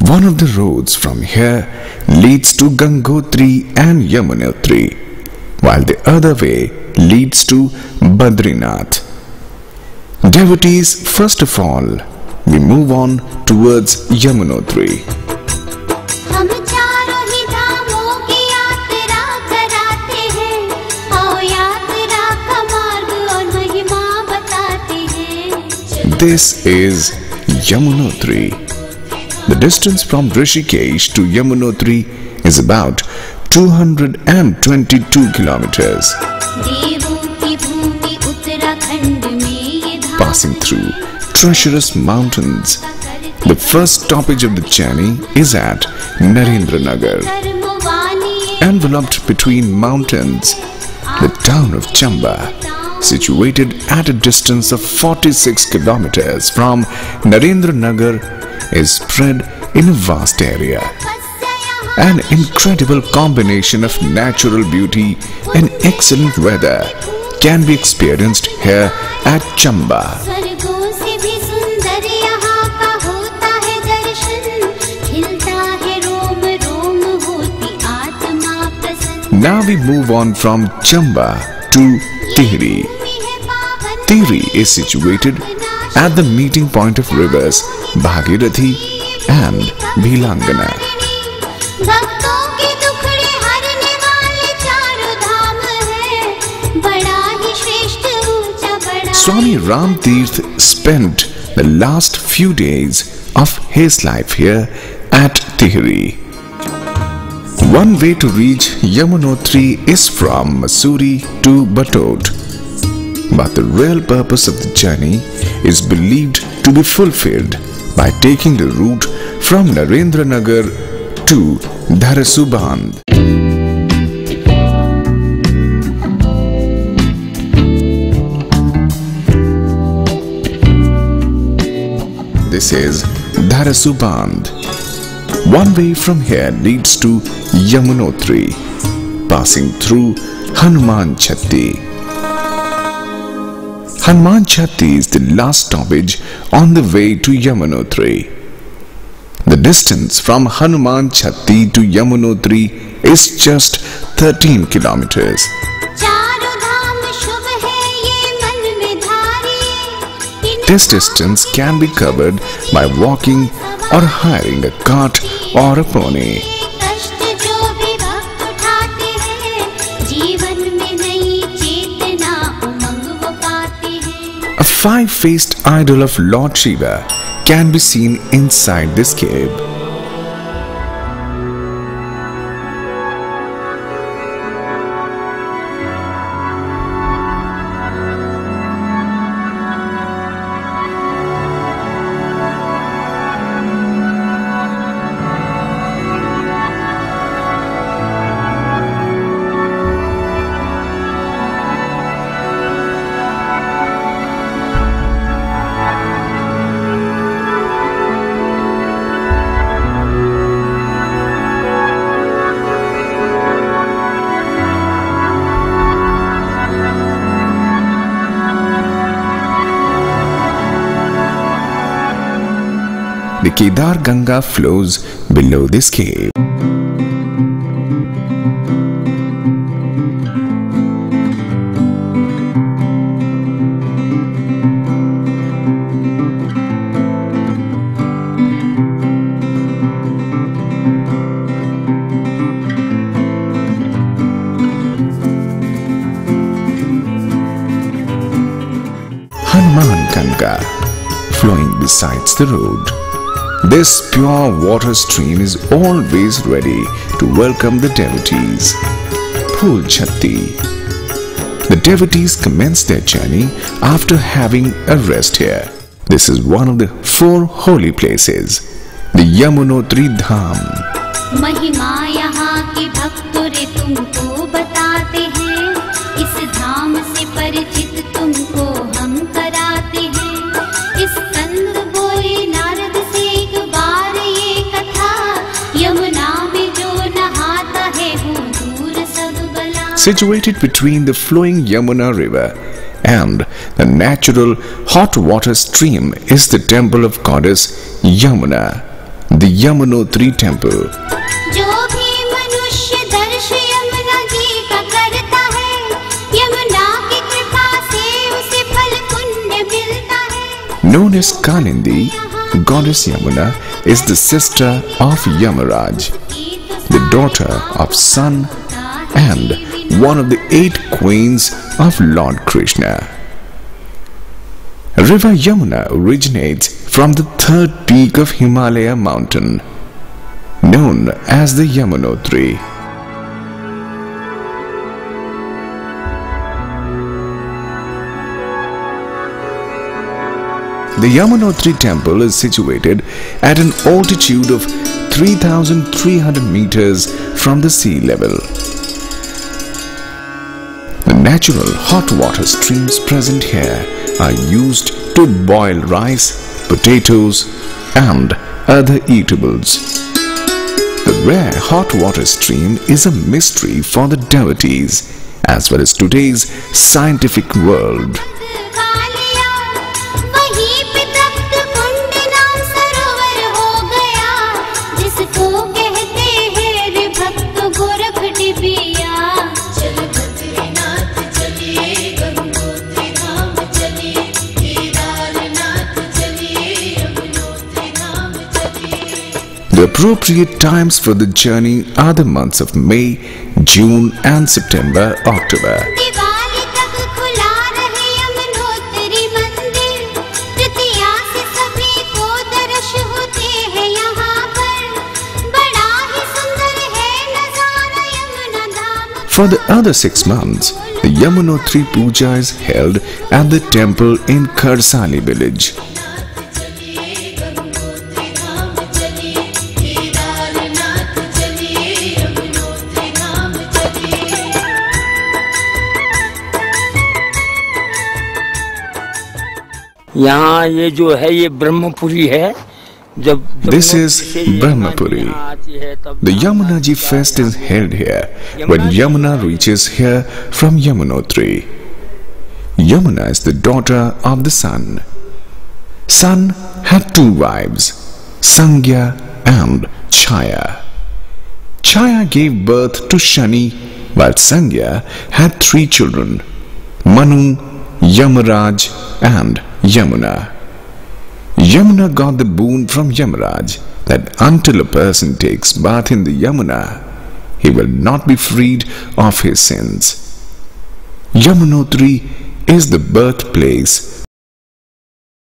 One of the roads from here leads to Gangotri and Yamunotri, while the other way leads to Badrinath. Devotees, first of all, we move on towards Yamunotri. This is Yamunotri. The distance from Rishikesh to Yamunotri is about 222 kilometers. Passing through treacherous mountains, the first stoppage of the journey is at Narendranagar. Enveloped between mountains, the town of Chamba, situated at a distance of 46 kilometers from Narendranagar is spread in a vast area. An incredible combination of natural beauty and excellent weather can be experienced here at Chamba. Now we move on from Chamba to Tehri. Tehri is situated at the meeting point of rivers Bhagirathi and Bhilangana. Swami Ram Tirth spent the last few days of his life here at Tehri. One way to reach Yamunotri is from Mussoorie to Batod but the real purpose of the journey is believed to be fulfilled by taking the route from Narendranagar to Dharasuband. This is Dharasuband. One way from here leads to Yamunotri, passing through Hanuman Chatti. Hanuman Chatti is the last stoppage on the way to Yamunotri. The distance from Hanuman Chatti to Yamunotri is just 13 kilometers. This distance can be covered by walking or hiring a cart or a pony. हैं A five faced idol of Lord Shiva can be seen inside this cave. The Kedar Ganga flows below this cave. Hanuman Ganga flowing besides the road. This pure water stream is always ready to welcome the devotees. Phool Chatti. The devotees commence their journey after having a rest here. This is one of the four holy places, the Yamunotri Dham. Mahima, यहाँ की भक्त रे तुमको बता situated between the flowing Yamuna river and the natural hot water stream is the temple of goddess Yamuna, the Yamunotri temple. Known as Kalindi, goddess Yamuna is the sister of Yamaraj, the daughter of Sun and one of the eight queens of Lord Krishna. River Yamuna originates from the third peak of Himalaya mountain, known as the Yamunotri. The Yamunotri temple is situated at an altitude of 3,300 meters from the sea level. Natural hot water streams present here are used to boil rice, potatoes, and other eatables. The rare hot water stream is a mystery for the devotees as well as today's scientific world. The appropriate times for the journey are the months of May, June and September, October. For the other six months, the Yamunotri Puja is held at the temple in Kharsali village. यहाँ ये जो है ये ब्रह्मपुरी है। जब this is Brahmpuri the Yamuna ji fest is held here when Yamuna reach is here from Yamunotri Yamuna is the daughter of the sun sun have two wives Sanjna and Chhaya Chhaya gave birth to Shani while Sanjna had three children Manu Yamraj and Yamuna. Yamuna got the boon from Yamaraj that until a person takes bath in the Yamuna, he will not be freed of his sins. Yamunotri is the birthplace